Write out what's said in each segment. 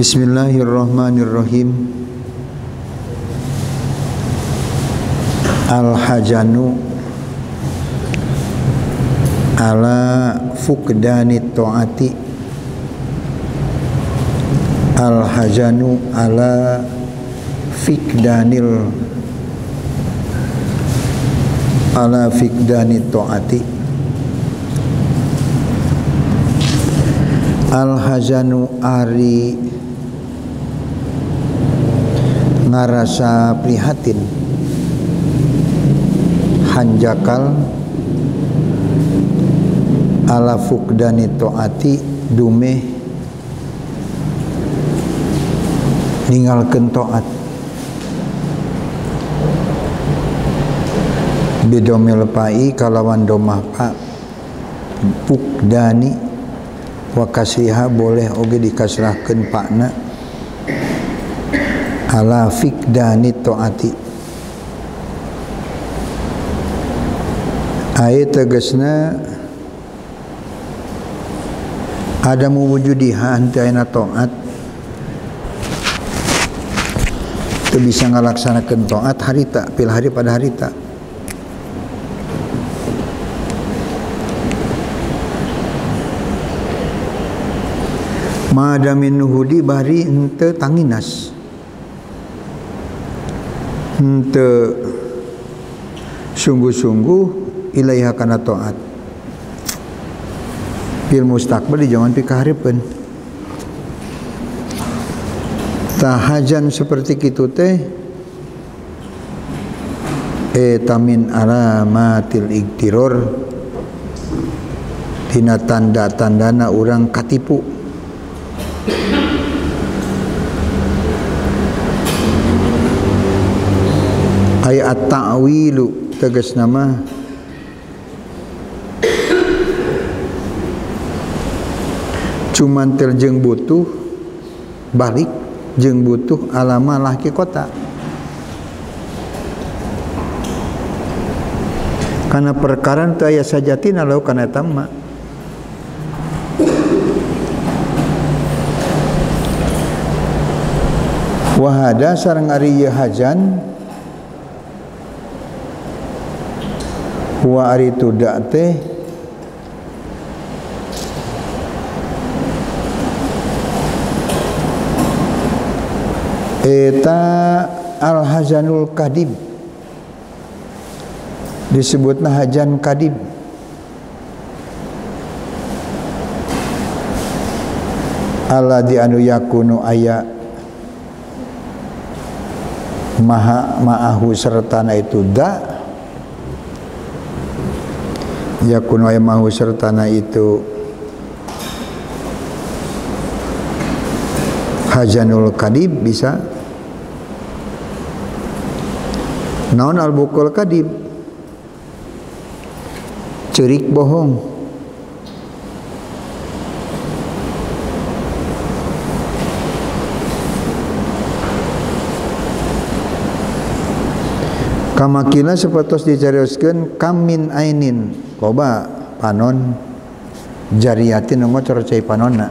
Bismillahirrahmanirrahim. Al-hajanu ala fukdani ta'ati. Al-hajanu ala fikdanil ala fikdani ta'ati. Al-hajanu ari ngarasa prihatin. Hanjakal ala fukdani to'ati dume ninggalkan to'at. Bidomil pai kalawan domah pak. Fukdani wakasiha boleh oge dikasrahkan pakna ala fikdani to'ati ayat tegasna ada mewujudiha hantaina to'at itu bisa ngalaksanakan to'at harita pil hari pada harita Madamin nuhudi bari ente tanginas ente sungguh-sungguh ilaiha kana taat. Fil mustaqbal jangan pikahareupeun tahajan seperti kitu teh etamin alamatil iktiror tina tanda-tandana orang katipu ay at-ta'wilu tegas nama. Cuman terjeng butuh balik jeng butuh alama laki kota. Karena perkara itu ayah sajatina lau karena tamma. Wahada sarang ari hajan wa ari tuda teh. Eta al-hazanul kadib disebutna hajan kadib Allah di anu yakunu aya maha ma'ahu serta na itu da' yakunu aya mahu sertana itu hajanul kadib bisa. Naon al bukul kadib? Cerik bohong. Kamakila sepatos dicarioskeun kamin ainin loba panon. Jariatin ngocor cai panonna.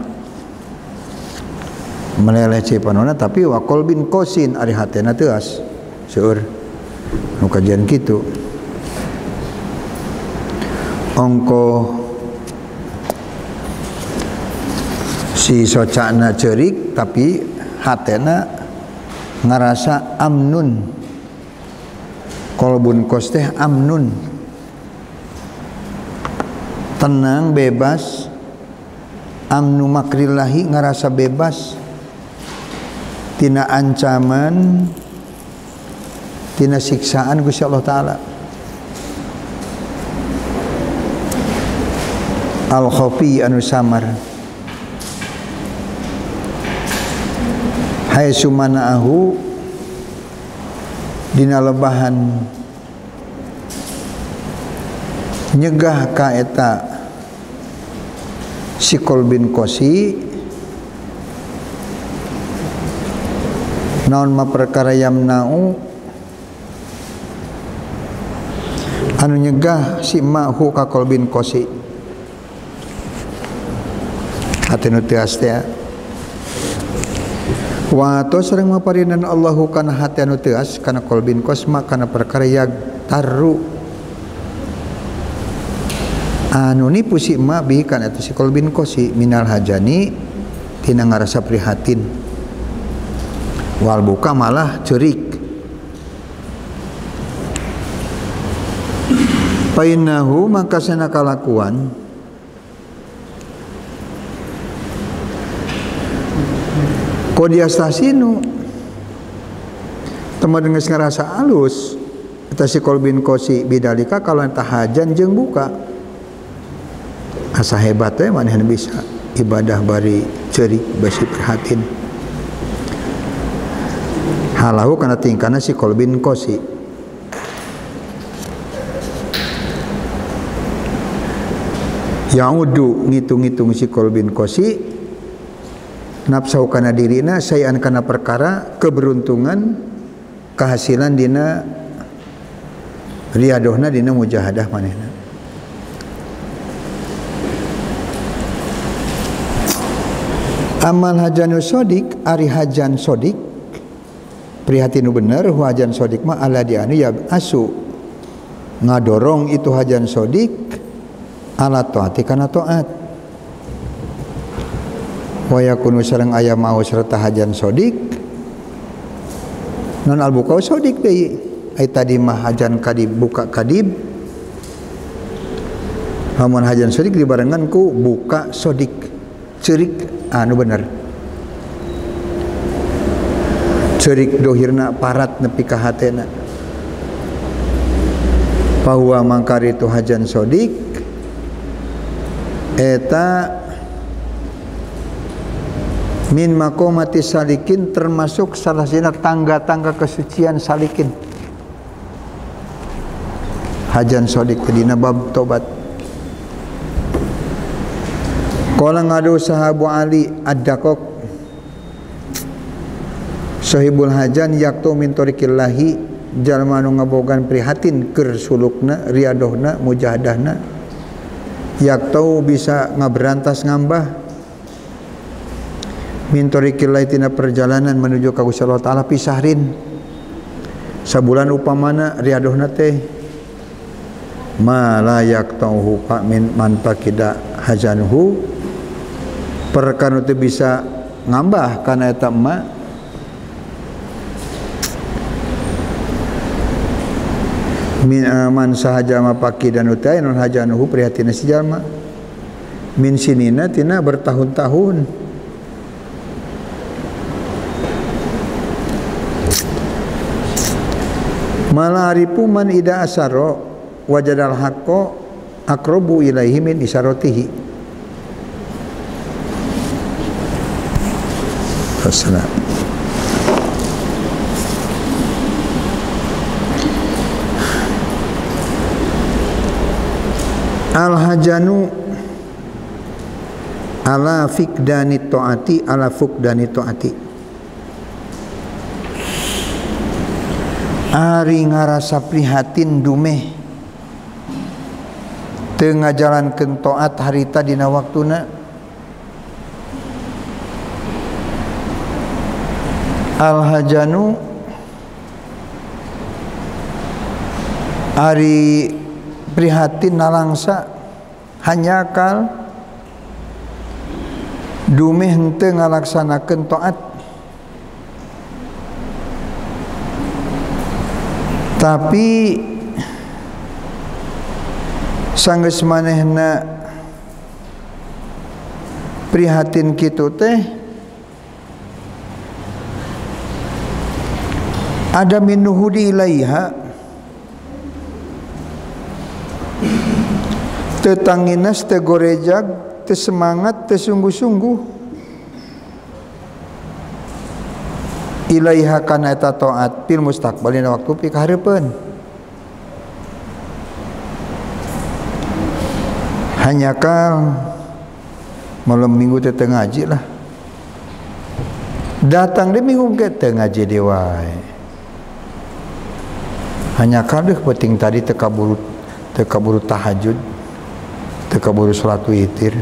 Meleleh cai panonna tapi wakol bin kosin ari hatena teas seueur nu kajian kitu. Ongko si socana cerik tapi hatena ngarasa amnun. Kolbun kos teh amnun tenang bebas. Amnu makrillahi ngerasa bebas. Tina ancaman. Tina siksaan Gusti Allah taala. Al khafi anu samar. Hai sumanaahu dina lebahan. Nyegah ka eta sikol bin kosi. Naon ma perkara yamnau anu nyegah si mahu ka kol bin kosi. Hati nu tias teh wa to sareng maparinan Allahu kana hati anu teuas kana kolbin kosma kana perkara yag taru anu nipu si ma bi kana itu si kolbin kosi minal hajani tina ngarasa prihatin. Wal buka malah cerik. Painahu maka sana kalakuan. Kodiastasinu teman dengan ngerasa halus kita si kolbin kosi bidalika kalau entah hajan jeng buka asa hebatnya mana yang bisa ibadah bari cerik basi perhatin halahu karena tingkana si kolbin kosi. Yaudu ngitung-ngitung si kolbin kosi nafsu kana dirina sayan kana perkara keberuntungan kehasilan dina riadohna dina mujahadah manehna amal hajan sodik ari hajan sodik prihatin bener hajan sodik mah ala dianu ya asu. Ngadorong itu hajan sodik ala taati kana taat waya kunu sareng ayam mau serta hajan sodik non al buka sodik deh ay tadi mah hajan kadib buka kadib. Lamun hajan sodik dibarengan ku buka sodik cerik anu bener. Cerik dohirna parat nepi ka hatena. Bahwa mangkar itu hajan sodik. Eta min makomati salikin termasuk salah satu tangga-tangga kesucian salikin. Hajan sodik kedina bab tobat Kala ngadu sahabu Ali ad-dakok. Sahibul hajan yaktu min tarikillahi jalma nu ngabogan prihatin keur sulukna riadohna mujahadahna. Yaktu bisa ngaberantas ngambah. Min tariqillah tina perjalanan menuju Gusti Allah taala pisahrin sabulan upamana riadohna teh. Ma la yaqtauhu fa min man pakida hajanhu perkanu teu bisa ngambah kana eta ma. Min aman sahaja ma pakidan utai non hajanuhu prihatina si jalma. Min sinina tina bertahun-tahun. Malah aripu man ida asaro wajadal hakko akrobu ilaihi min isarotihi. Assalam. Al hajanu ala fikdani to'ati ala fukdani to'ati. Ari ngarasa prihatin dumeh tengah jalan kentoat harita dina waktuna Al-hajanu Ari prihatin nalangsa hanyakal dumeh henteu ngalaksanakeun taat. Tapi sanggeus manehna prihatin kitu teh ada minuhudi ilaiha. Tetanginas tegorejag tesemangat tesungguh-sungguh ilaiha kana eta taat fil mustaqbalina waktu pi hanya kal malam minggu teh ngaji lah datang di minggu ke teu ngaji di wae hanya kal deh penting tadi teka buru teka buru tahajud teka buru salat witir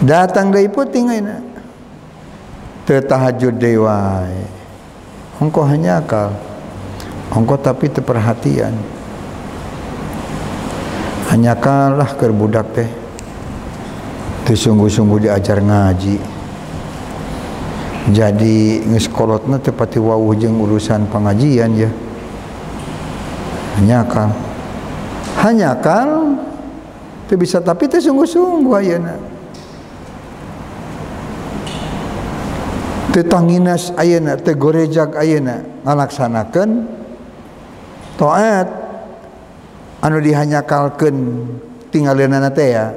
datang dari penting ayeuna Tetahajud dewai. Engkau hanya akal. Engkau tapi terperhatian. Hanya kalah ke budak teh. Tersungguh-sungguh diajar ngaji. Jadi ngeskolotna tepati wawuh jeung urusan pengajian ya. Hanya akal. Hanya akal. Itu bisa tapi tersungguh-sungguh ayeuna. tetanginas ayana tegorejak ayana ngalaksanakan taat anu dihanyakalkan tinggalina teh ya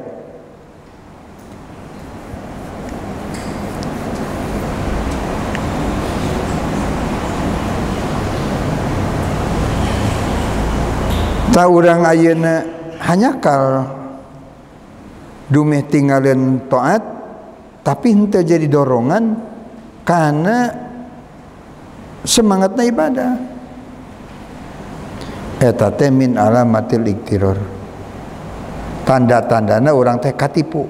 tak urang ayeuna hanyakal dumeh tinggalin taat tapi henteu jadi dorongan karena semangatnya ibadah. Eta min alamatil iktiror. Tanda-tandana orang teh katipu.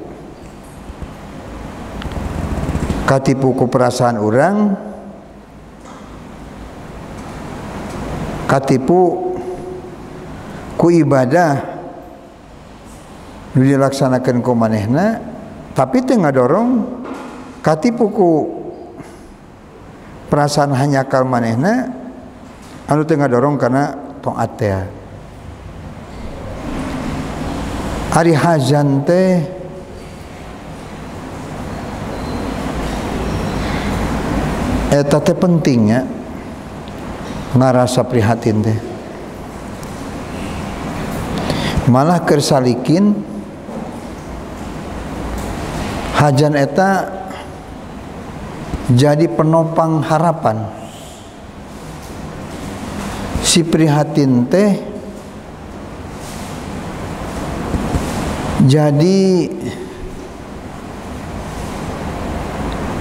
Katipu ku perasaan orang katipu ku ibadah. Dilaksanakan ku manehna tapi teh ngadorong katipu ku perasaan hanya kal manehna anu tengah dorong karena taat teh. Hari hajan teh eta teh pentingnya ngarasa prihatin teh malah kersalikin hajan eta jadi penopang harapan. Si prihatin teh jadi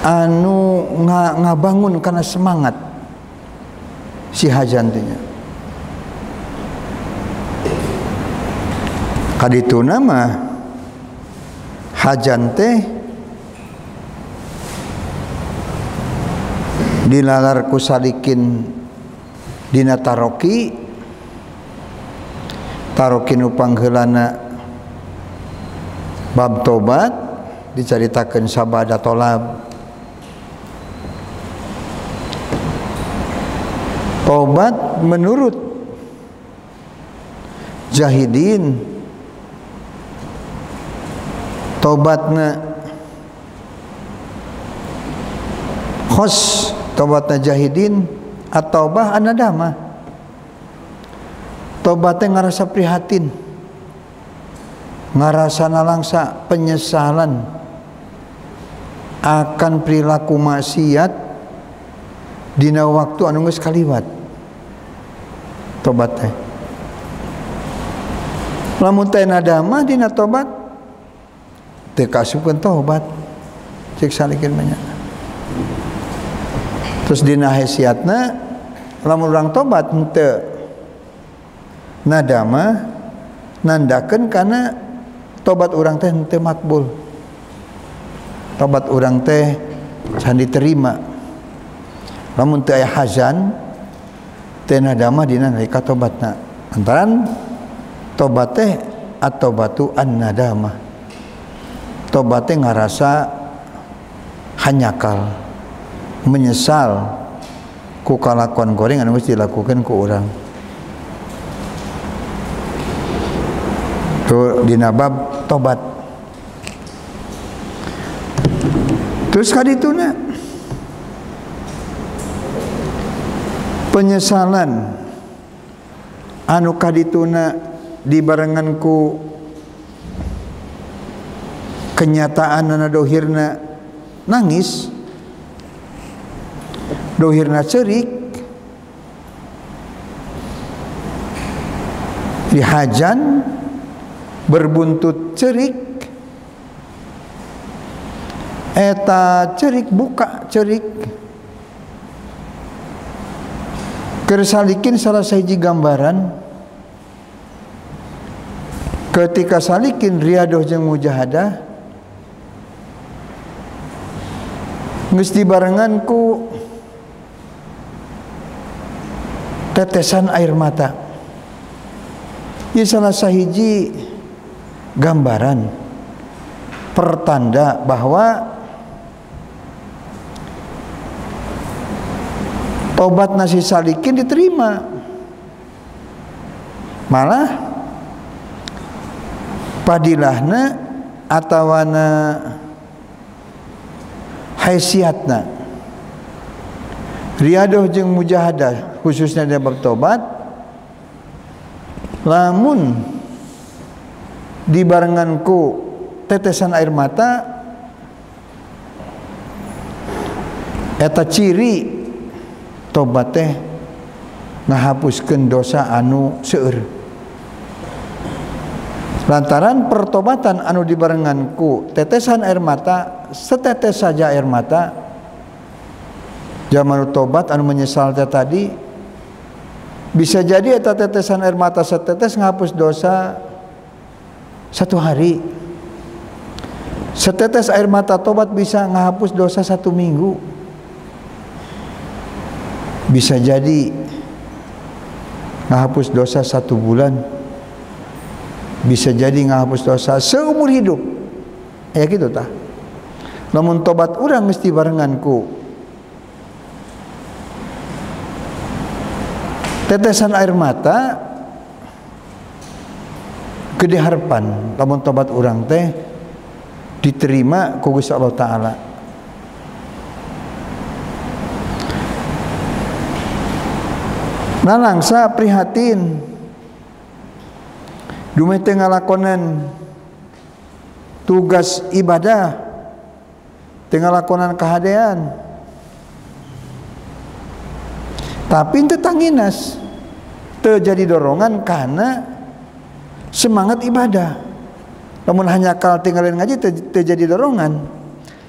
anu ngabangun karena semangat si hajan tehnya kaditu nama hajan teh dilalar kusalikin dina taroki. Tarokin upang helana bab tobat diceritakan sabada tolab. Tobat menurut jahidin tobatna khos tobatna jahidin atau bah anadama tobatnya ngerasa prihatin. Ngerasa nalangsa penyesalan akan perilaku maksiat dina waktu anu geus kaliwat. Tobat teh lamun teh nadama dina tobat teu kasupkeun tobat cek salikin banyak. Terus dina hesiatna lamun urang tobat henteu nadama nandakeun kana tobat urang teh henteu makbul. Tobat urang teh can diterima lamun teu aya hazan teh nadama dina nalika tobatna. Antaran tobat teh atau batu an nadama tobat teh ngarasa hanyakal menyesal. Ku kalakuan goreng anu mesti dilakukan ku orang. Tu dina bab tobat. Terus kadituna penyesalan. Anu kadituna dibarengan ku kenyataan anu dohirna nangis dohirna cerik dihajan berbuntut cerik eta cerik buka cerik. Kersalikin salah sahiji gambaran ketika salikin riadoh jeung mujahadah geus dibarengan ku tetesan air mata. Ieu salah sahiji gambaran pertanda bahwa tobat nasi salikin diterima. Malah padilahna atawana haisiatna. Riadoh jeung mujahadah khususnya dia bertobat lamun dibarenganku tetesan air mata eta ciri tobat teh ngahapuskeun dosa anu seueur. Lantaran pertobatan anu dibarenganku tetesan air mata setetes saja air mata zaman tobat anu menyesal tadi bisa jadi eta tetesan air mata setetes ngapus dosa satu hari. Setetes air mata tobat bisa ngapus dosa satu minggu. Bisa jadi ngapus dosa satu bulan. Bisa jadi ngapus dosa seumur hidup. Ya gitu tah namun tobat orang mesti barenganku. Tetesan air mata gede harapan namun tobat orang teh diterima ku Gusti Allah taala. Nalangsa prihatin. Dumeh tengah lakonan tugas ibadah tengah lakonan kehadean. Tapi itu tanginas. Terjadi dorongan karena semangat ibadah. Namun hanya kal tinggalin ngaji terjadi dorongan.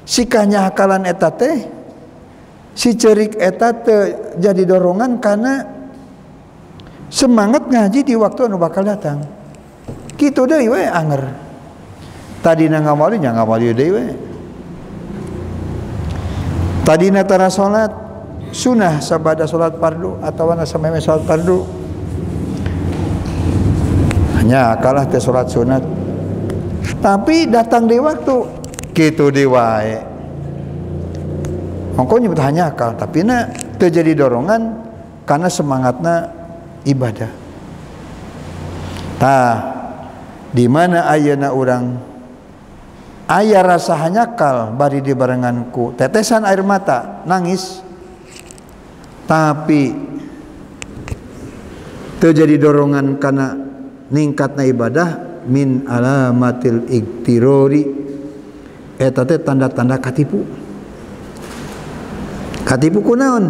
Sikahnya hakalan eta teh si cerik eta terjadi dorongan karena semangat ngaji di waktu anu bakal datang. Gitu deh we anger. Tadi na ngawali nya deui. Tadi na tara salat sunah sabada salat fardu atau sameme salat fardu. Hanya kalah teh salat sunat. Tapi datang di waktu gitu di wae. Nyebut hanya akal, tapi na terjadi dorongan karena semangatnya ibadah. Tah, di mana ayana orang ayah rasa hanyakal bari di barenganku tetesan air mata nangis. Tapi terjadi dorongan karena ningkatna ibadah min alamatil iktirori. Eta teh tanda-tanda katipu. Katipu kunaon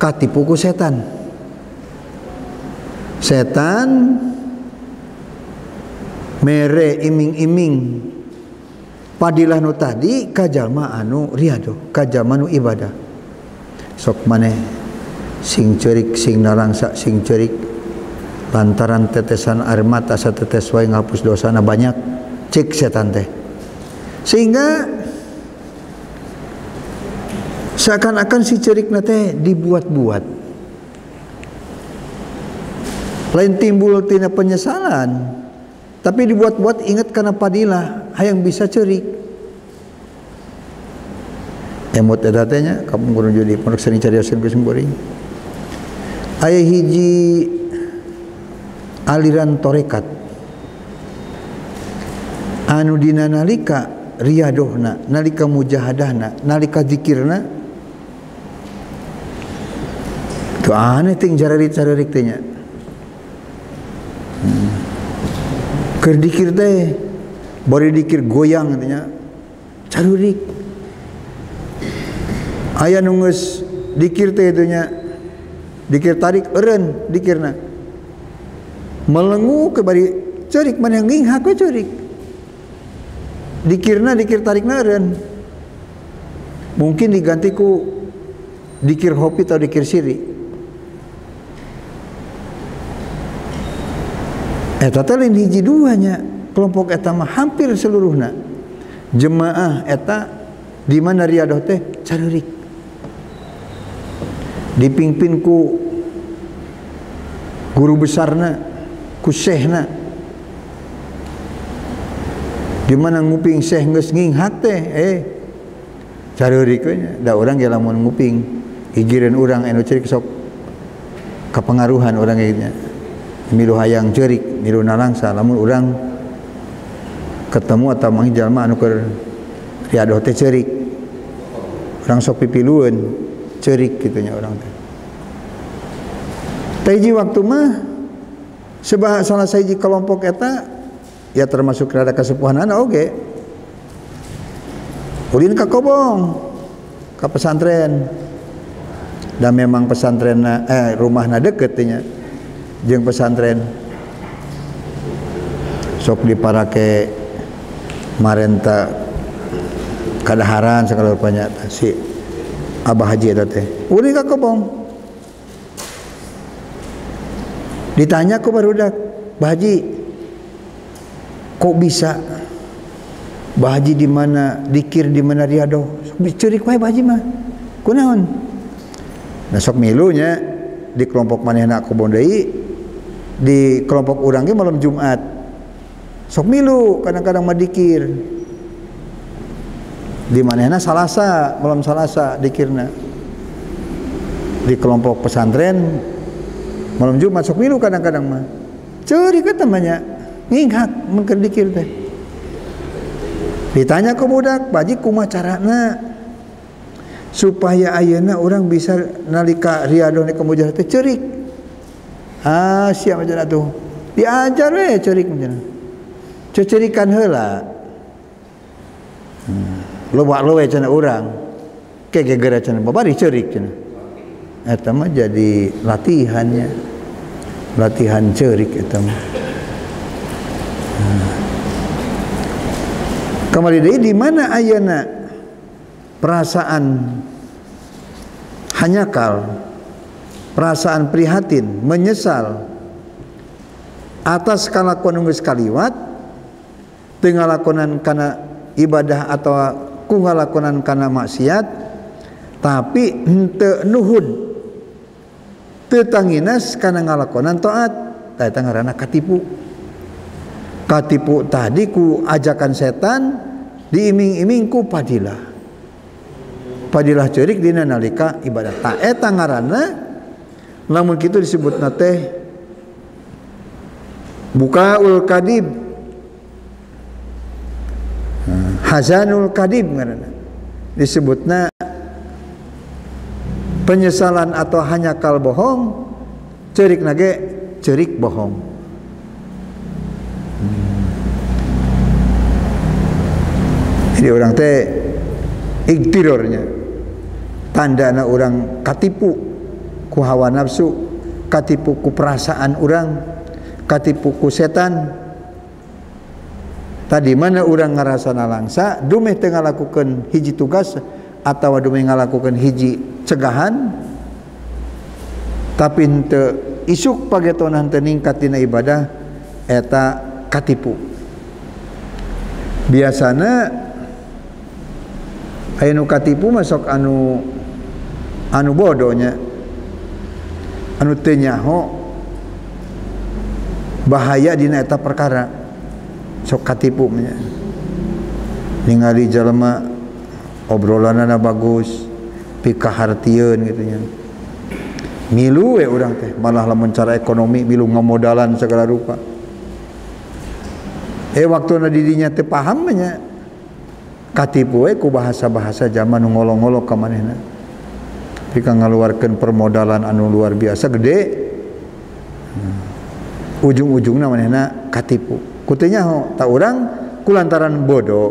katipu ku setan. Setan mere iming-iming padilah nu tadi kajalma anu riado kajalma anu ibadah. Sok maneh sing cerik sing narangsa sing cerik lantaran tetesan air mata satetes wae ngapus dosana banyak cek setan teh. Sehingga seakan-akan si cerik teh dibuat-buat. Lain timbul tina penyesalan tapi dibuat-buat ingat karena padilah hayang bisa cerik. Emot edatanya kamu guru jadi pondok seni cariasan kusimbori. Ayah hiji aliran torekat anu dina nalika riadohna nalika mujahadahna nalika zikirna tu aneh ting jararit jararit tanya keur dikir teh bari dikir goyang katanya. Carurik aya nu geus dikir teh itunya. Dikir tarik eureun dikirna. Melengu ke bari cerik mana yang ngingha we cerik dikirna dikir tarikna eureun mungkin diganti ku dikir hopi atau dikir siri eta teh lain hiji duanya kelompok eta mah hampir seluruhna. Jemaah eta di mana riadoh teh? Caririk dipimpin ku guru besarna ku syekhna di mana nguping syekh geus nginghak teh eh. Caririk we da urang ge lamun nguping igireun urang anu cerik sok kapengaruhan urang ge milu hayang cerik milu nalangsa lamun urang ketemu atau manggil jalma anu keur riadoh teh cerik orang sok pipiluan cerik gitunya orang teh. Waktu mah sebab salah saji kelompok eta ya termasuk rada kesepuhan anak oke ulin ka kobong ke pesantren. Dan memang pesantren eh rumahna deket nya jeung pesantren. Sok diparake marenta kadaharan segala rupanya si Abah Haji eta teh. Ulin ka kobong ditanya ke barudak Bahaji kok bisa? Bahaji di mana? Dikir di mana riado cerik wae Bahaji mah. Kunaon? Nah sok milunya di kelompok manehna aku bondai di kelompok urang malam Jumat sok milu kadang-kadang mah dikir. Di manehna salasa malam salasa dikirna. Di kelompok pesantren malam Jumat sok milu kadang-kadang mah. Ceri ke temannya nginghat mungkin dikir teh. Ditanya ke budak baji kumah carana? Supaya ayeuna orang bisa nalika riado ni kemujah teh cerik. Ah siap aja tuh diajar we cerik macam cecerikan heula hmm. loba loe cenah urang. Ke gegera cenah babari cerik cenah eta mah jadi latihannya. Latihan cerik eta mah. Hmm. deui di mana ayeuna perasaan hanyakal perasaan prihatin menyesal atas kalakuan geus kaliwat? teu ngalakonan kana ibadah atau ku ngalakonan kana maksiat tapi henteu nuhud tetanginas karena ngalakonan taat eta ngaranna katipu. Katipu tadi ku ajakan setan diiming-iming ku padilah. Padilah cerik dina nalika ibadah. Ta eta ngaranna lamun kitu disebut teh bukaul kadib hazanul kadib ngaranna disebutna penyesalan atau hanya kal bohong cerik nage cerik bohong hmm. jadi orang teh iktirornya tanda na orang katipu ku hawa nafsu katipu ku perasaan orang katipu ku setan tadi mana orang ngerasa nalangsa dumeh tengah lakukan hiji tugas atau dumeh ngalakukan hiji cegahan. Tapi ente isuk pagetonan henteu ningkat dina ibadah eta katipu. Biasana anu katipu masuk anu anu bodohnya. Anu tenyaho bahaya dina eta perkara. sok katipumnya ningali jalma obrolanana bagus pikahartieun gitu nya. Milu we urang teh malah lamun cara ekonomi milu ngamodalan segala rupa. Eh waktu didinya teh paham nya katipu we ku bahasa-bahasa zaman ngolong-ngolong ka manehna pika ngaluarkeun permodalan anu luar biasa gede. Hmm. Ujung-ujungna manehna katipu. Kutenya ho tak urang kulantaran bodoh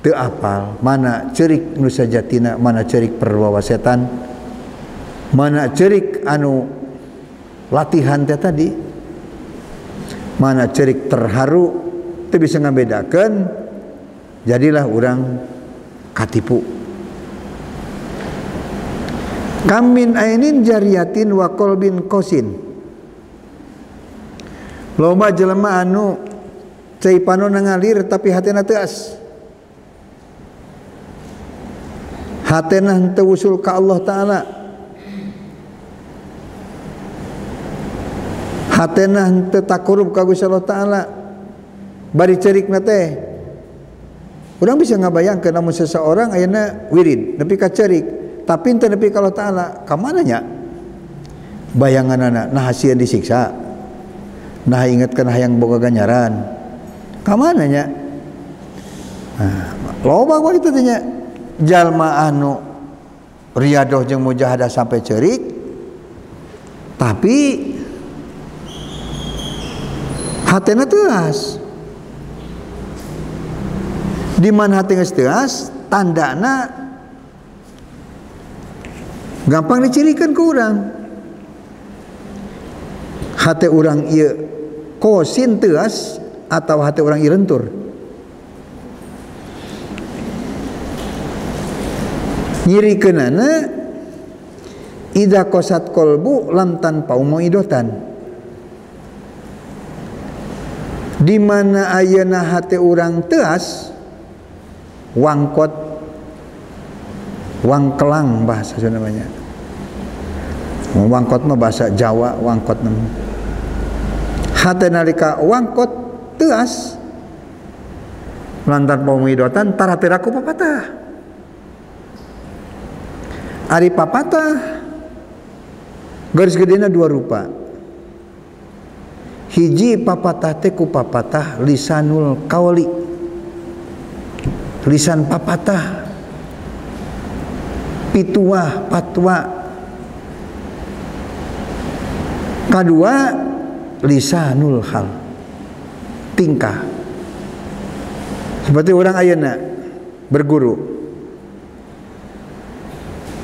teu apal mana cerik nu sajatina mana cerik perwawa setan mana cerik anu latihan teh tadi mana cerik terharu teu bisa ngabedakeun jadilah orang katipu. Kamin ainin jariyatin wa qalbin qasin loba jelema anu cai pano nangalir tapi hatena teu as hatena henteu usul ka Allah taala. Hatena henteu takurub ka Gusti Allah taala. Bari cerik teh Orang bisa ngabayangkeun namun seseorang ayeuna wirid nepi ka cerik tapi ente nepi ka Allah taala. Ka mana nya bayanganana nah disiksa nah ingatkan hayang boga ganjaran. Ka mana nya? Nah, loba gua itu tanya jalma anu riadoh jeung mujahadah sampai cerik tapi hatena teas. Di mana hati geus teas tandana gampang dicirikan ke orang hati orang iya kosin teas atau hati orang iya rentur? Nyiri kenana ida kosat kolbu lam tanpa idotan. Di mana ayana hati orang teas wangkot wangkelang bahasa namanya. Wangkot mah bahasa Jawa wangkot namanya hate nalika wangkot teas. Lantar pemidotan taratiraku papatah. Ari papatah. Garis gedena dua rupa. Hiji papatah teku papatah lisanul kauli. Lisan papatah. Pituah patwa. Kedua lisanul hal. Tingkah. Seperti orang ayana berguru.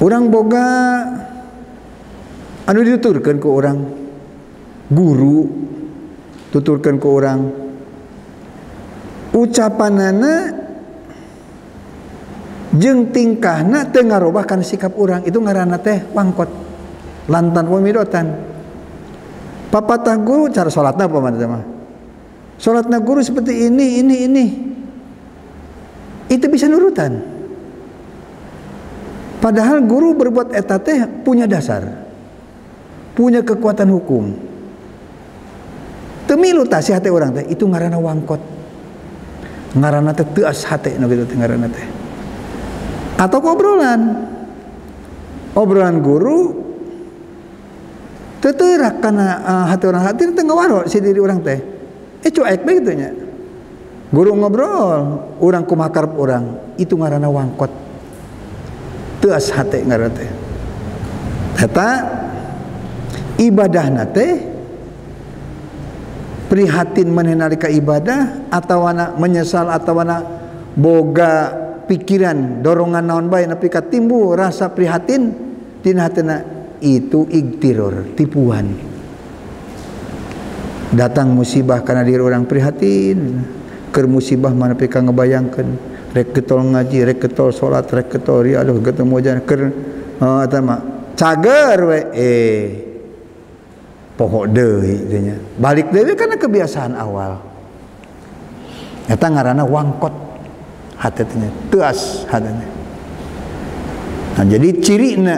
Orang boga anu dituturkan ke orang guru tuturkan ke orang ucapanana jeng tingkahna teu ngarobahkan sikap orang. Itu ngaranna teh wangkot. Lantan wamidotan papatah guru cara salatna apa mah salatna guru seperti ini ini ini. Itu bisa nurutan. Padahal guru berbuat eta teh punya dasar punya kekuatan hukum. Temilu tah si hati orang teh itu ngaranna wangkot. Ngaranna teh teu hate nu kitu ngaranna teh. Atau obrolan obrolan guru teterak karena uh, hati orang hati tengah waro si diri orang teh. Eh cuek begitu nya guru ngobrol orang kumakar orang itu ngarana wangkot. Teas hati ngarana teh. Eta ibadah nate prihatin menenalika ibadah atau anak menyesal atau anak boga pikiran dorongan naon bae nepi ka timbul rasa prihatin tina hatena itu igtiror tipuan. Datang musibah karena diri orang prihatin. Ker musibah mana pika ngebayangkan. Rek ketol ngaji rek ketol salat rek ketol ri aduh ketemu jan ker uh, eta mah cager we. Eh pohok deui nya balik deui karena kebiasaan awal. Eta ngaranna wangkot. Hatenya teas hatenya nah jadi ciri na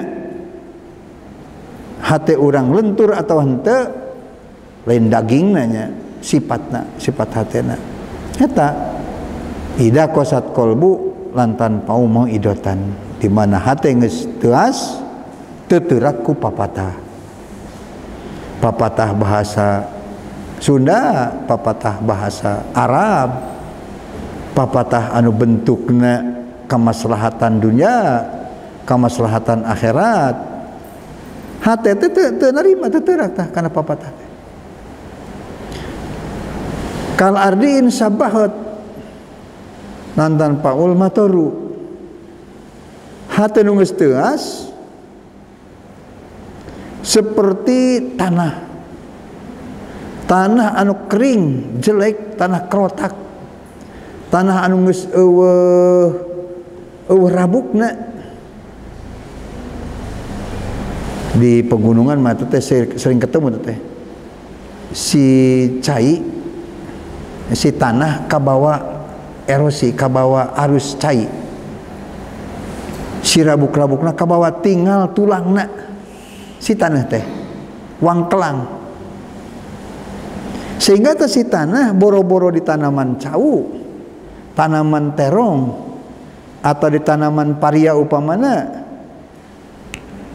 hati orang lentur atau hente lain daging nanya sifatna sifat hatena. Eta ida kosat kolbu lantan pau mau idotan di mana hati nges teas teteraku papatah. Papatah bahasa Sunda papatah bahasa Arab papatah anu bentukna kemaslahatan dunia kemaslahatan akhirat hati itu teu nerima teu teurak tah kana papatah kal ardiin sabahat. Nantan paul matoru hati nu teas? Seperti tanah. Tanah anu kering jelek tanah kerotak. Tanah anu geus eueuh eueuh rabukna di pegunungan mah teh sering ketemu teh si cai si tanah kabawa erosi kabawa arus cai. Sirabuk-rabukna kabawa tinggal tulangna. Si tanah teh wangkelang. Sehingga teh si tanah boro-boro di tanaman cau tanaman terong atau di tanaman paria upamana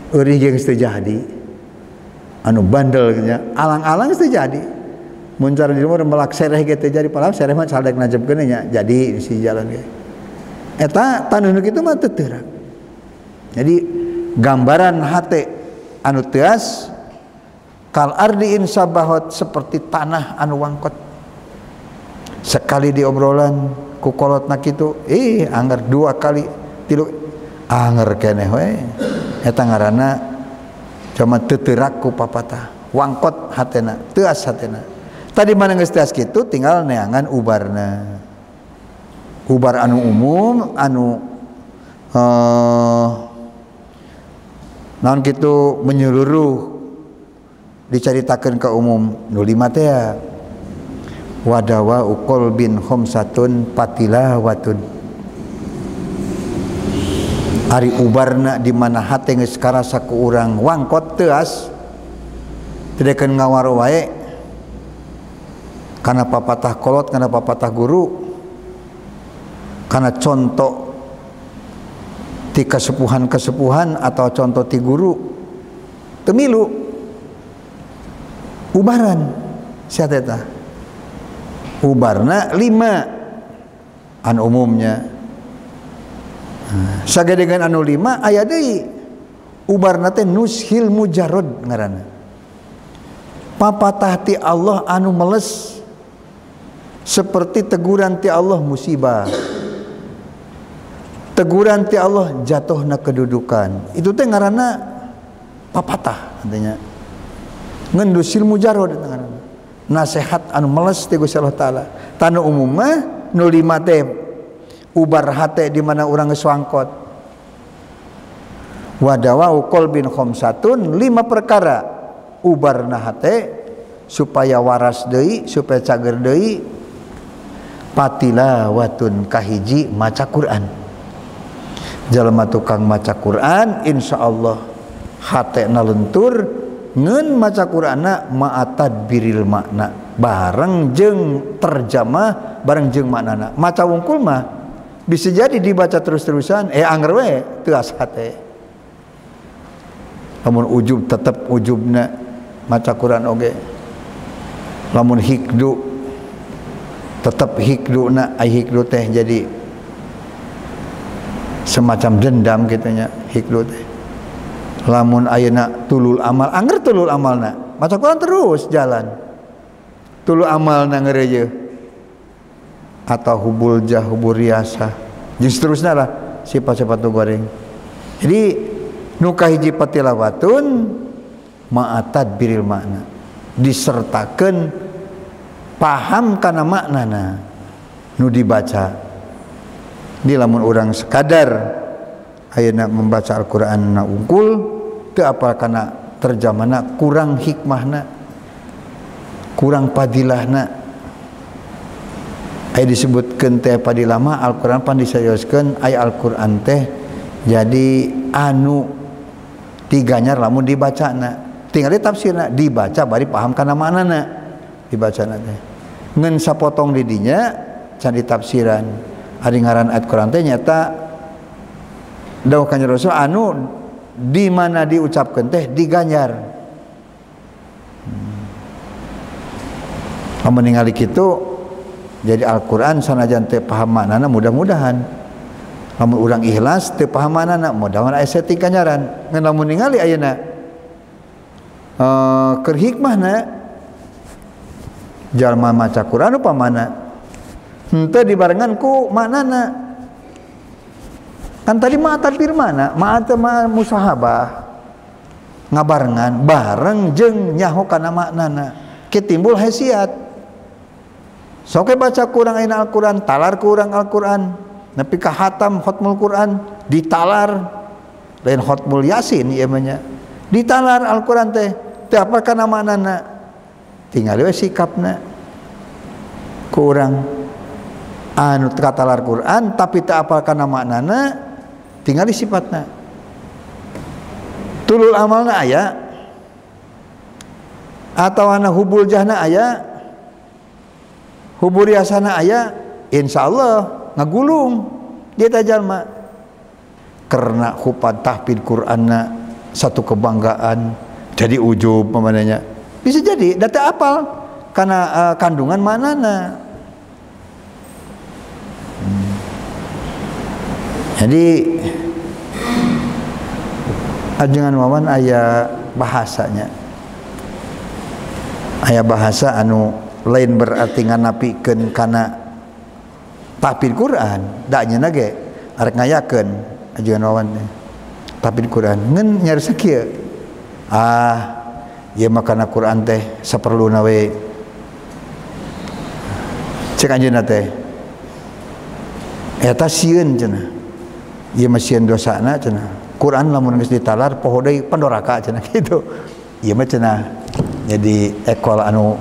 teu jadi. Anu bandel nya. Alang-alang teu jadi. Mun cara di rumah melak sereh ge teu jadi padahal sereh mah sadek najebkeun nya. Jadi si jalan ge. Eta tanu nu kitu mah teu jadi gambaran hati anu teas kal ardi insabahot seperti tanah anu wangkot. Sekali di obrolan ku kolot nak itu eh anggar dua kali tilu anggar kene we eta ngaranna cuma teterak ku papata. Wangkot hatena teas hatena. Tadi mana geus teas kitu tinggal neangan ubarna. Ubar anu umum anu uh, naon gitu menyeluruh. Diceritakan ke umum nulima teh ya. wadawa ukol bin homsatun patilah watun hari ubarna di mana hati geus karasa ku urang. Wangkot teas. Tidak ngawar wae. Karena papatah kolot karena papatah guru. Karena contoh ti kesepuhan-kesepuhan atau contoh ti guru. Temilu. Ubaran. Eta? Ubarna lima. An umumnya saga dengan anu lima aya deui ubarna teh nushil mujarrad ngaranna. Papatah ti Allah anu meles seperti teguran ti Allah musibah. Teguran ti Allah jatuh na kedudukan. Itu teh ngaranna papatah artinya. Ngendusil mujarod ngaranna. Nasihat anu meles ti Gusti Allah taala. Tanu umum mah nu lima teh ubar hate di mana orang ngeswangkot wadawa kolbin khomsatun lima perkara. Ubar hate supaya waras deui supaya cager deui. Patilawatun kahiji maca Quran. Jalma tukang maca Quran insyaallah hate lentur ngen maca Qurana ma'atad biril makna. Bareng jeng terjemah bareng jeng maknana. Maca wungkul mah bisa jadi dibaca terus-terusan. Eh anggar we teas hati lamun ujub tetap ujubna. Maca Quran oge. Lamun hikdu tetap hikdu na ay hikdu teh jadi semacam dendam gitunya hiklut lamun ayana tulul amal anger tulul amalna. Maca Quran terus jalan. Tulul amal na ngereje atau hubul jah hubul riasa. Jeung seterusnya lah sifat-sifat goreng. Jadi nuka hiji patilawatun ma'atad biril makna. Disertakan paham karena maknana. Nu dibaca. Di lamun orang sekadar ayana membaca Al-Quran na ungkul itu apa karena terjemahna kurang hikmahna kurang padilahna ay disebutkan teh padilama Al-Quran pan disayoskan ay Al-Quran teh jadi anu tiganyar lamun dibaca na tinggal tafsirna dibaca bari paham karena mana na dibaca na teh. Ngen sapotong didinya can tafsiran hari ngaran ayat Quran teh nyata dawuh Rasul anu di mana diucapkan teh diganyar hmm. ningali kitu jadi Alquran sanajan teh pahamanana mudah-mudahan. Lamun urang ikhlas teh pahamanana mudah-mudahan aya setting kanyaran. Ngan lamun ningali ayeuna uh, keur hikmahna jalma maca Quran upamana henteu dibarengan ku maknana. Kan tadi ma tadbir mana? Ma ma musahabah. Ngabarengan bareng jeung nyaho kana maknana. Ketimbul hasiat Soke baca kurang aina Al-Qur'an, talar kurang Al-Qur'an. Nepi ka hatam khotmul Qur'an ditalar lain khotmul Yasin ieu mah Ditalar Al-Qur'an teh teh apa kana maknana? Tinggal we sikapna. Kurang anu katalar Quran tapi tak apa karena maknana tinggal di sifatna tulul amalna aya atau anak hubul jahna aya hubul riasana aya insyaallah ngagulung. Dia tajalma karena hupad tahfid Qur'anna satu kebanggaan jadi ujub pemananya bisa jadi data apal. Karena uh, kandungan manana. Hmm. jadi ajengan wawan ayah bahasanya. Ayah bahasa anu lain berarti nganapikeun kana tahfidz Quran. Daknya nage arek ngayakeun ajengan wawan tahfidz Quran. Ngen nyari sakieu ah ya makana Quran teh saperlu nawe. Cek anjeunna teh. Eta sieun cenah. Ieu mah sieun dosana cenah. Quran lamun geus ditalar poho pandoraka cenah kitu ieu mah cenah. Jadi ekol anu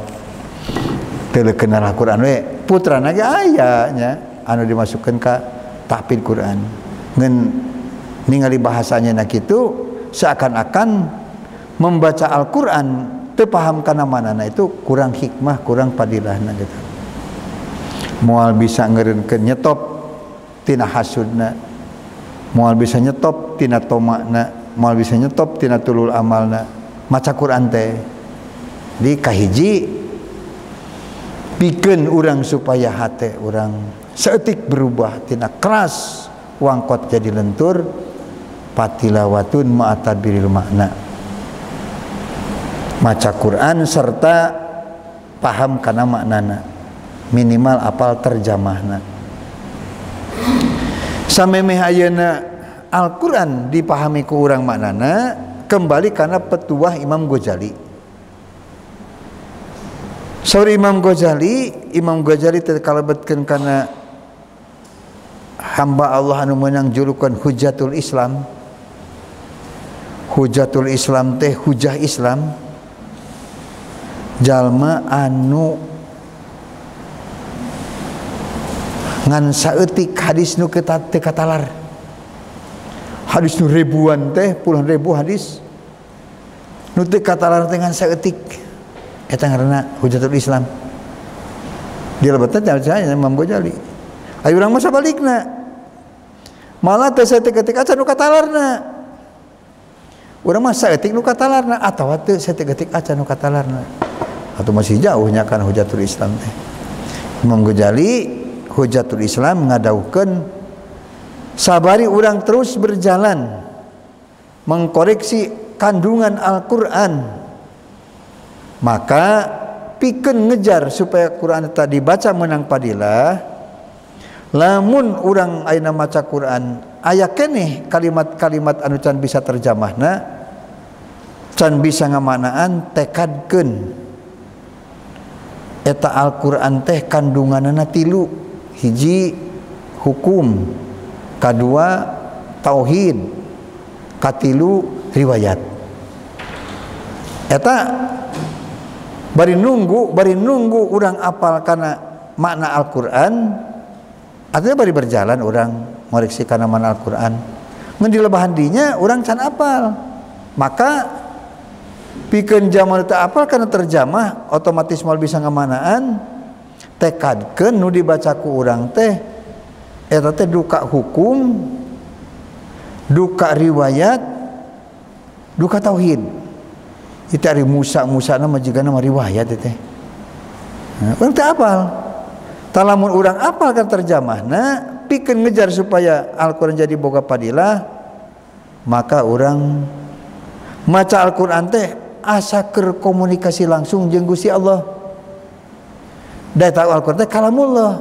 kenal Quran we putrana ge aya nya anu dimasukkeun ka tahfidz Quran. Ngan ningali bahasanya nak itu seakan-akan membaca Al-Quran terpaham karena mana? Nah itu kurang hikmah kurang padilah nah gitu mual bisa ngerenkeun nyetop tina hasudna mual bisa nyetop tina tomakna mual bisa nyetop tina tulul amalna maca Quran teh di kahiji bikin orang supaya hati orang seetik berubah tina keras wangkot jadi lentur patilawatun ma'atadbiril makna. Maca Quran serta paham karena maknana minimal apal terjemahna. Samemeh ayeuna Al-Quran dipahami ku urang maknana kembali karena petuah Imam Ghazali Sorry Imam Ghazali. Imam Ghazali terkalebetkan karena hamba Allah anu menang julukan hujatul Islam. Hujatul Islam teh hujah Islam. Jalma anu ngan saeutik hadis nu teu katalar hadis nu ribuan teh puluhan ribu hadis. Nu teu katalar teh ngan saeutik. Eta ngaranna hujatul Islam. Dia lebetan saya Imam Ghazali. Ayo urang mah sabalikna. Malah teu saeutik-eutik acan nu katalarna. Urang mah saeutik nu katalarna atawa teu saeutik-eutik acan nu katalarna. Atau masih jauhnya kan hujatul Islam teh. Imam Ghazali hujatul Islam ngadaukan sabari orang terus berjalan mengkoreksi kandungan Al-Quran maka piken ngejar supaya Quran tadi baca menang padilah. Lamun orang aina maca Quran ayat kene kalimat-kalimat anu can bisa terjemahna can bisa ngamanaan tekadkeun. Eta Al-Quran teh kandunganana tilu. Hiji hukum. Kedua tauhid. Katilu riwayat. Eta bari nunggu bari nunggu orang apal karena makna Al-Quran artinya bari berjalan orang meriksi karena makna Al-Quran. Ngan dilebahandinya orang can apal. Maka pikeun jamal teu apal karena terjemah otomatis mal bisa ngamanaan. Tekadkeun nu dibaca ku urang teh eta teh duka hukum duka riwayat duka tauhid itu ari Musa Musa nama juga nama riwayat teh nah, urang teh apal talamun urang apal kan terjemahna pikeun ngejar supaya Al-Qur'an jadi boga padilah maka orang maca Al-Qur'an teh asa komunikasi langsung jeung Gusti Allah. Da tahu Al-Qur'an teh kalamullah.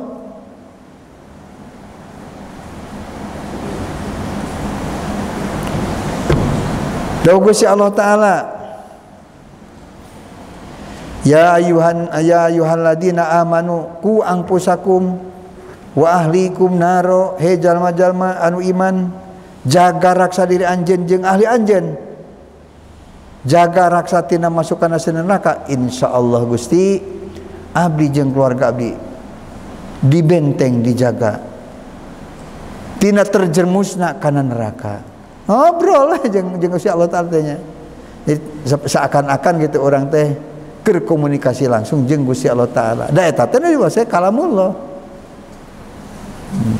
Dawu Gusti Allah taala Ya ayuhan ya ayyuhalladzina amanu ku angpusakum wa ahlikum naro he jalma-jalma anu iman jaga raksa diri anjeun jeung ahli anjeun. Jaga raksatina masukkan nasi neraka insya Allah Gusti abdi jeng keluarga abdi dibenteng dijaga. Tina terjermusna kana neraka. Ngobrol lah jeung jeung Gusti Allah taala seakan-akan gitu orang teh berkomunikasi langsung jeung Gusti Allah taala. Da eta teh saya kalamullah. Hmm.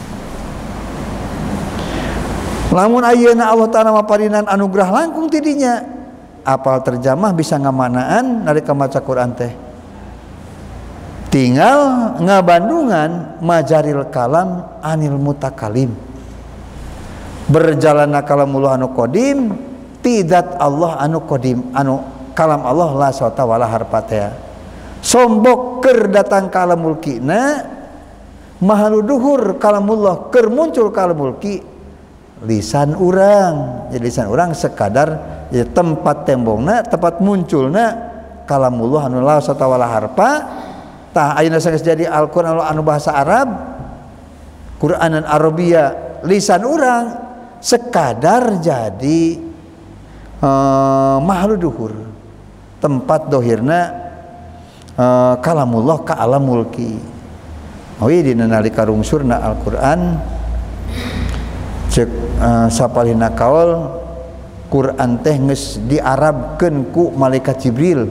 lamun ayeuna Allah taala maparinan anugerah langkung tidinya apal terjemah bisa ngamanaan nalika maca Quran teh. Tinggal ngabandungan majaril kalam anil mutakalim. Berjalan kalamullah anu kodim tidak Allah anu kodim anu kalam Allah la sota wala harpatea sombok ker datang kalamul kina mahalu duhur kalamullah ker muncul kalamul ki lisan orang jadi lisan orang sekadar ya tempat tembongna tempat munculna kalamullah anu la sota wala harpa tah ayeuna sanes jadi Al-Qur'an anu bahasa Arab Qur'anan Arabia lisan orang sekadar jadi uh, duhur tempat dohirna uh, kalamullah ka alam mulki. Awi dina nalika rungsurna Al-Qur'an cek uh, sapalina kaul Quran teh geus diarabkeun ku malaikat Jibril.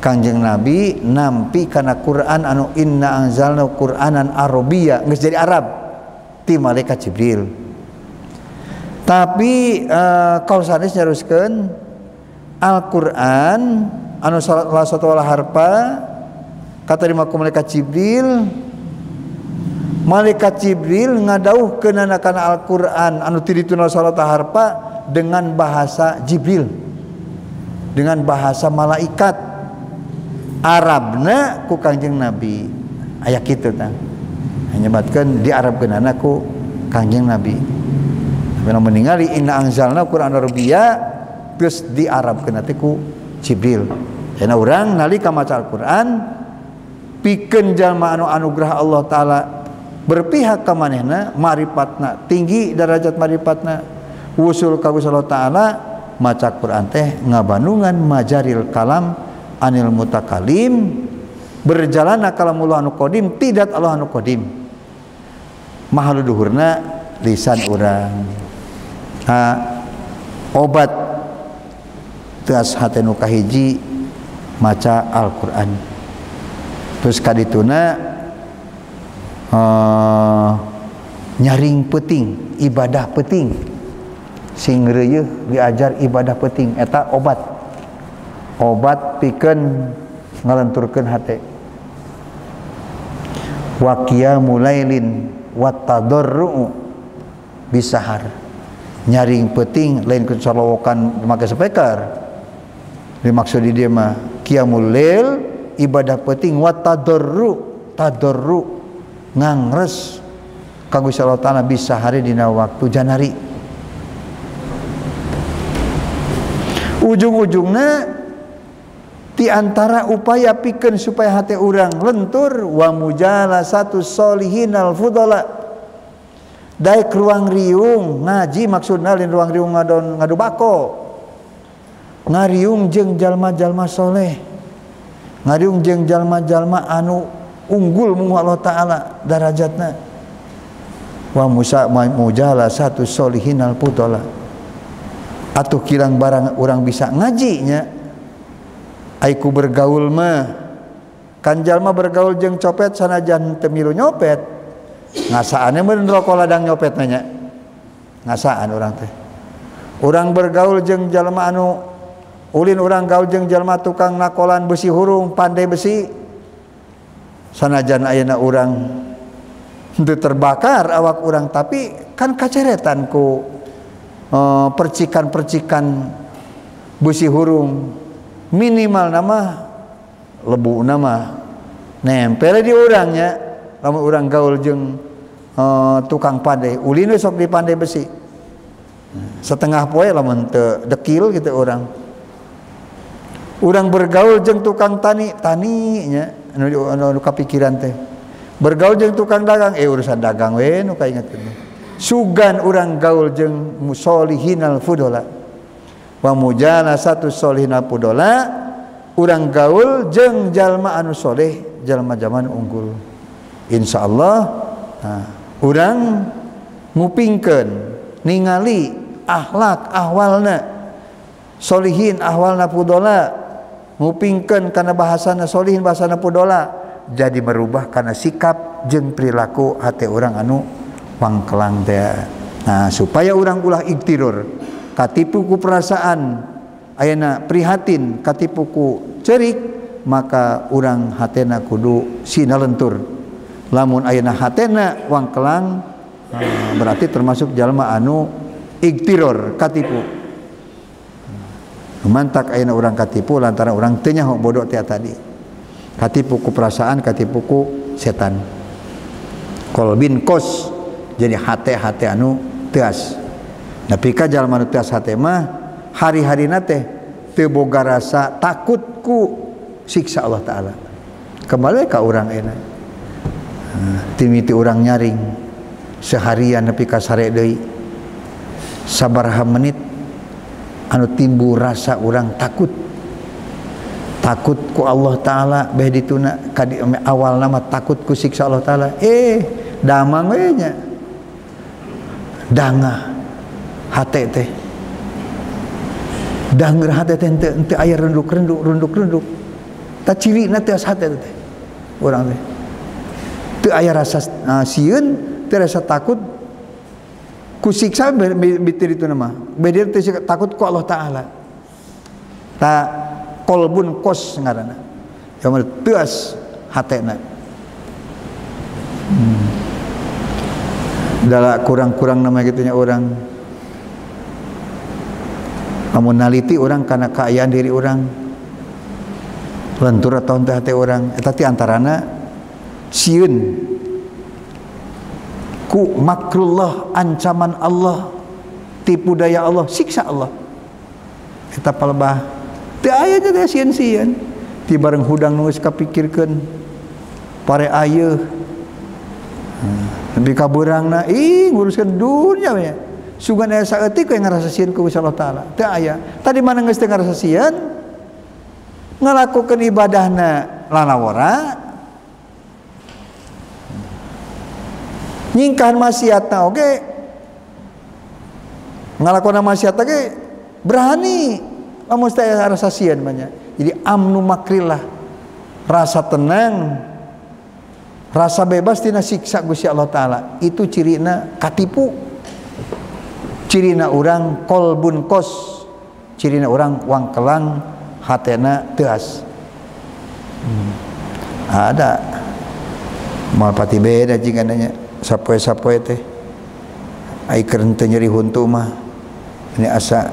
Kanjeng Nabi nampi kana Quran anu inna anzalna Qur'anan Arabia geus jadi Arab ti malaikat Jibril. Tapi uh, kalau sanes nyaruskan Al-Quran anu salat la satu wala harpa kata di malaikat Jibril malaikat Jibril ngadauh kenanakan Al-Quran anu tidituna salat harpa dengan bahasa Jibril. Dengan bahasa malaikat. Arabna ku kanjeng Nabi. Ayat gitu kan hanya batkan di Arab kenana ku kanjeng Nabi. Bila meninggali inna anzalna Quran Arabia terus di Arab kena ku Jibril. Karena orang nalika maca Al-Quran pikeun jalma anu anugerah Allah taala berpihak ka manehna maripatna tinggi derajat maripatna usul ka Allah taala maca Quran teh ngabandungan majaril kalam anil mutakalim berjalan kalamullah anu qadim tidak Allah anu qadim mahal duhurna lisan orang obat teas hatenu kahiji maca Al-Quran. Terus kadituna uh, nyaring peting ibadah peting. Sing reueuh diajar ibadah peting eta obat. Obat pikeun ngalenturkeun hate. Wa qiyamul lailin wa tadarru bisahar. Nyaring peting lain kecolowokan memakai speaker dimaksud di dia mah qiyamul lail ibadah peting wa tadarru tadarru ngangres. Kanggo Allah taala bisa hari dina waktu janari. Ujung-ujungnya di antara upaya pikeun supaya hati orang lentur wa mujala satu solihin al fudala daik ruang riung ngaji maksudnya lain ruang riung ngadon ngadu bako ngariung jeung jalma-jalma soleh. Ngariung jeung jalma-jalma anu unggul mungu Allah ta'ala darajatna. Wa musa mujala satu solihinal putola atau kilang barang orang bisa ngajinya. Aiku bergaul mah. Kan jalma bergaul jeung copet sanajan temilu nyopet. Ngasaannya meureun rokok ladang nyopet nanya. Ngasaan orang teh. Orang bergaul jeung jalma anu ulin orang gaul jeng jalma tukang nakolan besi hurung pandai besi. Sanajan ayeuna orang itu terbakar awak orang tapi kan kaceretan ku eh, percikan-percikan besi hurung minimal nama lebu nama nempel di orangnya lamun orang gaul jeng uh, tukang pandai ulin sok di pandai besi. Setengah poe lamun dekil gitu orang urang bergaul jeung tukang tani taninya luka pikiran teh. Bergaul jeung tukang dagang eh urusan dagang we nu kaingetkeun sugan urang gaul jeung musolihinal fudola. Wa mujana satu solihinal fudola urang gaul jeung jalma anu soleh jalma zaman unggul. Insya Allah nah, urang ngupingkan ningali akhlak ahwalna solihin ahwalna pudola ngupingkan karena bahasana Solihin bahasana pudola. Jadi merubah karena sikap jeng perilaku hati orang anu wangkelang teh. Nah supaya orang ulah iktirur katipuku perasaan ayana prihatin katipuku cerik maka orang hatena kudu sinalentur lamun ayana hatena wangkelang berarti termasuk jalma anu iktiror katipu. Mantak ayeuna orang katipu lantaran orang tanya bodoh tia tadi. Katipu ku perasaan katipu ku setan. Kolbin kos jadi hate-hate anu teas. Tapi ka jalma anu teas hate mah hari-hari nate teu boga rasa takut ku siksa Allah taala. Kembali ka orang enak ah, timiti orang nyaring. Seharian nepi ka sare deui. Menit anu timbul rasa orang takut. Takut ku Allah ta'ala beh dituna ka awal nama takutku siksa Allah ta'ala. Eh damang wenya danga. Hati teh. Danger hati teh ente ente aya runduk runduk runduk runduk tak ciri na teh hati teh. Orang teh teu aya rasa ah, uh, sieun teu rasa takut kusiksa bitir itu nama. Bedir takut ku Allah Ta'ala. Tak kolbun kos ngarana yang teas hatena hmm. dalam kurang-kurang nama gitunya orang. Kamu naliti orang karena keayaan diri orang. Lentur atau hati orang. Tapi antarana siun ku makrullah ancaman Allah. Tipu daya Allah siksa Allah. Kita palebah teu aya teh sieun-sieun ti bareng hudang nu geus kapikirkeun pare ayeuna tapi kaburangna ih nguruskeun dunya we sugan aya saeutik we ngarasa sieun ku Allah taala. Teu aya tadi mana geus teu ngarasa sieun ngalakukeun ibadahna lanawara nyingkahan maksiatna oke. Okay. ngalakukan maksiat oke. Berani. Kamu saya rasa sian banyak. Jadi amnu makrillah rasa tenang. Rasa bebas tina siksa Gusti Allah taala. Itu cirina katipu. Cirina orang kolbun kos. Cirina orang wangkelang hatena teas. Hmm. ada. Malpati beda jika nanya sapoe-sapoe teh ai kerente nyeri huntu mah. Ini asa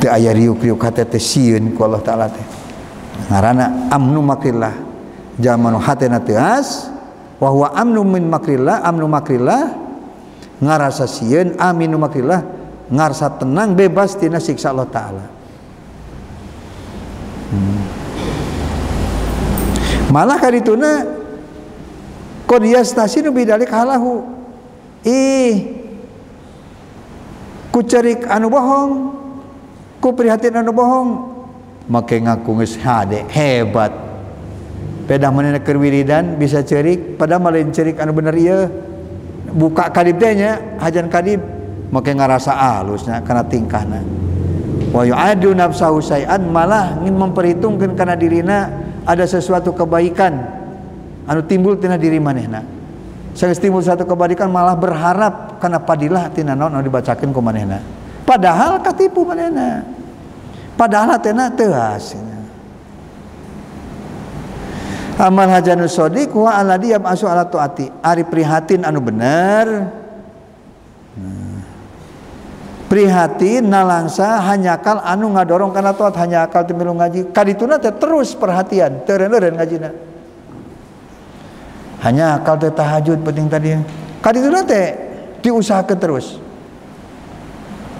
teu aya riuk-riuk hate teh sieun ku Allah taala teh. Ngaranna amnu makrillah jamanu hatena teu as wa huwa amnu min makrillah amnu makrillah ngarasa sieun aminu makrillah ngarasa tenang bebas tina siksa Allah taala. Hmm. malah karituna Qad yastasinu bidalik halahu. Ih. Ku cerik anu bohong. Ku prihatin anu bohong. Make ngaku geus hade hebat. Pedah manehna keur wiridan bisa cerik padahal lain cerik anu bener ieu. Buka kadib teh nya hajan kadib make ngarasa alusnya karena tingkahna. Wa yu'adu nafsahu say'an malah ingin memperhitungkan karena dirina ada sesuatu kebaikan anu timbul tina diri manehna. Saya timbul satu kebaikan malah berharap karena padilah tina naon anu dibacakeun ku manehna. Padahal katipu manehna. Padahal tina teu amal hajanus sodik wa alladhi yab'asu ala tuati. Ari prihatin anu bener. Hmm. prihatin nalangsa hanyakal anu ngadorong kana taat hanyakal teu ngaji. Kadituna teh terus perhatian teu ngaji ngajina hanya akal teh tahajud penting tadi. Kali itu nanti diusahakan terus.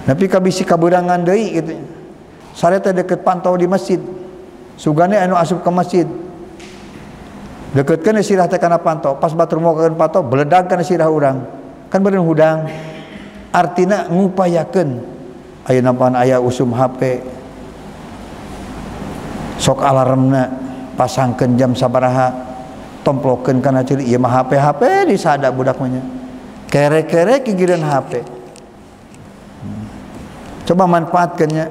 Tapi kabisi kaburangan deui gitu. Sare teh deket pantau di masjid. Sugane anu asup ke masjid. Deketkeun sirah teh kana pantau. Pas batur mau ke pantau beledag kana sirah urang. Kan beureun hudang. Artina ngupayakeun. Aya napan aya usum HP. Sok alarmna. Pasangkeun jam sabaraha tomplokeun kana cili ieu mah HP HP disada budak mah kere-kere kigiran HP coba manfaatkannya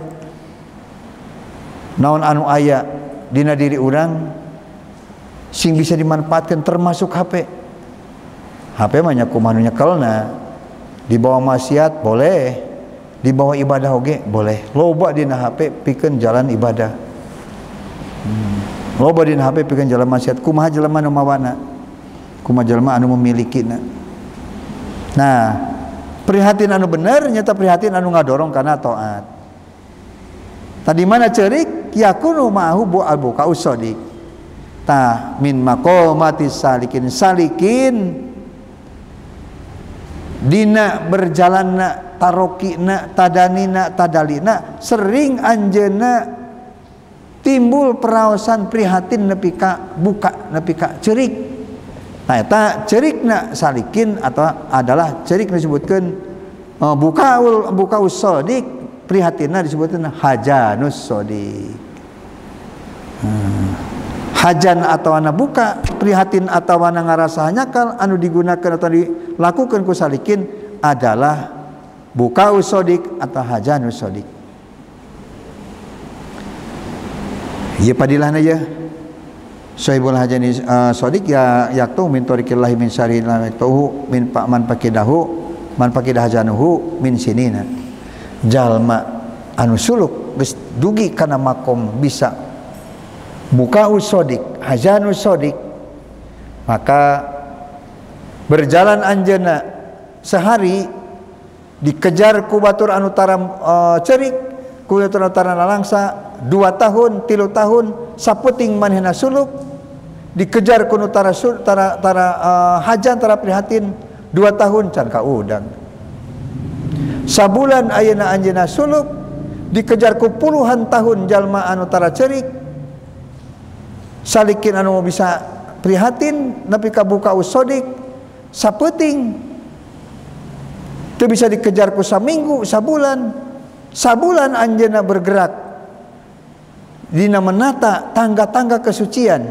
naon anu aya dina diri orang sing bisa dimanfaatkan termasuk HP HP mah nyaku manunya kelna di bawah maksiat boleh. Di bawah ibadah oge boleh. Loba dina HP pikeun jalan ibadah. Hmm. Loba dina HP pikeun jalan maksiat. Kumaha jelema nu mawana? Kumaha jelema anu memiliki nah prihatin anu bener nyata prihatin anu ngadorong karena taat. Tadi mana cerik? Yakunu ma'hu bu abu kausodi ta min maqamati salikin. Salikin. Dina berjalanna tarokina tadanina tadalina sering anjena timbul perawasan prihatin nepi ka buka nepi ka cerik. Nah eta cerikna salikin atau adalah cerik disebutkan uh, buka buka usodik disebutkan hajanus sodik. Hmm. hajan atau anak buka prihatin atau anak ngarasa kal anu digunakan atau dilakukan ku salikin adalah buka usodik atau hajan usodik iya padilah aja Sahibul hajani uh, sodik ya yaktu min tarikillahi min syari tuhu min pak man pakidahu man pakidah hajanuhu min sinina. Jalma anu suluk dugi kana makom bisa. Buka usodik hajan usodik maka berjalan anjena sehari dikejar ku batur anu uh, cerik ku batur anu dua tahun tilu tahun saputing manehna suluk dikejar ku tara tara tara uh, hajan tara prihatin dua tahun can ka udang sabulan ayeuna anjeuna suluk dikejar ku puluhan tahun jalma anu tara cerik salikin anu bisa prihatin nepi ka buka usodik saputing itu bisa dikejar ku saminggu, sabulan. Sabulan anjena bergerak. Dina menata tangga-tangga kesucian.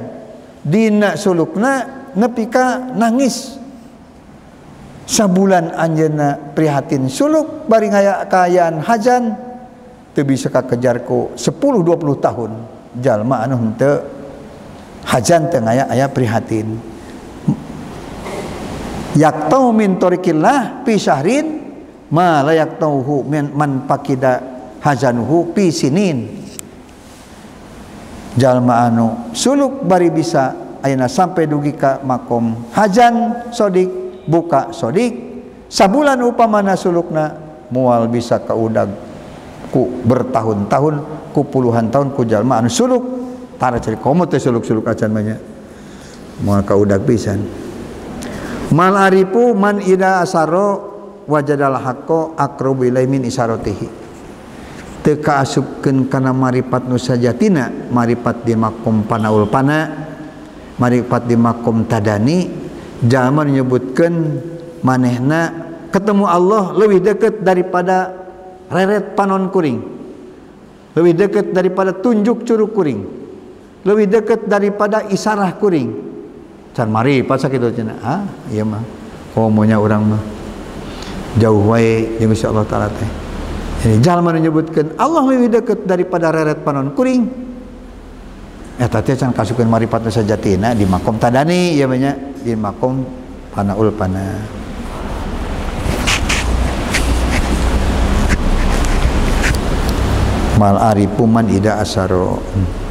Dina sulukna nepika nangis. Sabulan anjena prihatin suluk bari kayaan hajan teu bisa kakejar ku 10 20 tahun jalma anu henteu hajan teu aya aya prihatin yaktau min torikillah pi syahrin ma la yaktauhu min man pakida hazanuhu pi sinin jalma anu suluk bari bisa ayeuna sampai dugi ka makom. Hajan sodik buka sodik. Sabulan upamana sulukna mual bisa ka udag ku bertahun-tahun ku puluhan tahun ku jalma anu suluk. Tara cari komo teh suluk-suluk acan banyak mual ka udag pisan. Mal arifu man ida asaro wajadal haqqo aqrabu ilai min isaratihi teka asupken kana maripat nusajatina maripat di makom panaul pana maripat di makom tadani zaman menyebutkan manehna ketemu Allah lebih dekat daripada reret panon kuring lebih dekat daripada tunjuk curug kuring lebih dekat daripada isarah kuring. Can maripat kitu cenah ah iya mah oh, komonya orang mah jauh wae jeung Allah taala teh. Jadi jalma menyebutkan Allah lebih dekat daripada reret panon kuring. Eta teh can kasukeun maripat sajatina di makom tadani ieu nya di makom pana mal arifu man ida asaro. hmm.